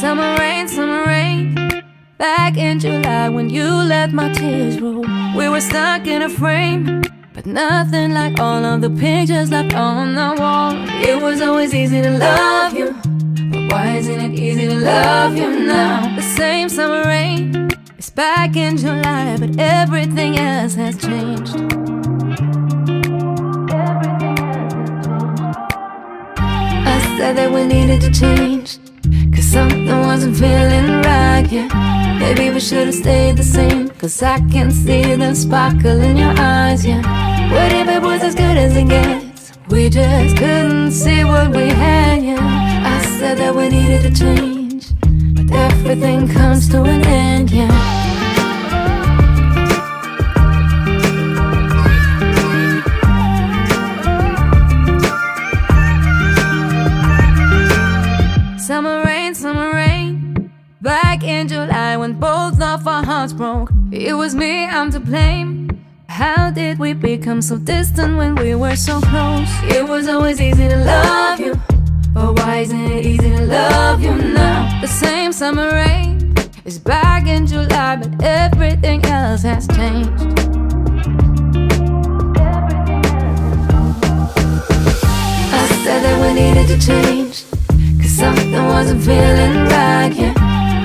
Summer rain, summer rain. Back in July when you let my tears roll. We were stuck in a frame. But nothing like all of the pictures left on the wall. It was always easy to love you. But why isn't it easy to love you now? The same summer rain It's back in July, but everything else has changed. I said that we needed to change. Cause something wasn't feeling right, yeah. Maybe we should've stayed the same. Cause I can see the sparkle in your eyes, yeah. What if it was as good as it gets? We just couldn't see what we had, yeah. I said that we needed to change. But everything comes to an end, yeah. Summer rain. Back in July when both of our hearts broke. It was me, I'm to blame. How did we become so distant when we were so close? It was always easy to love you. But why isn't it easy to love you now? The same summer rain is back in July, but everything else has changed. I said that we needed to change. Cause something wasn't feeling right, yeah.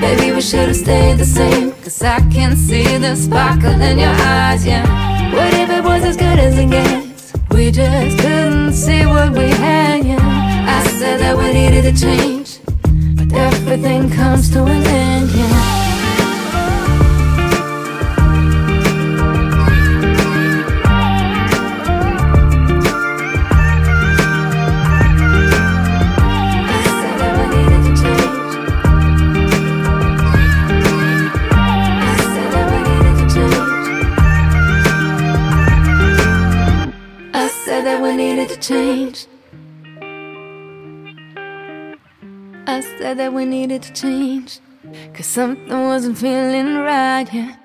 Maybe we should've stayed the same. Cause I can see the sparkle in your eyes, yeah. What if it was as good as it gets? We just couldn't see what we had, yeah. I said that we needed to change. But everything comes to an said that we needed to change. I said that we needed to change. Cause something wasn't feeling right, yeah.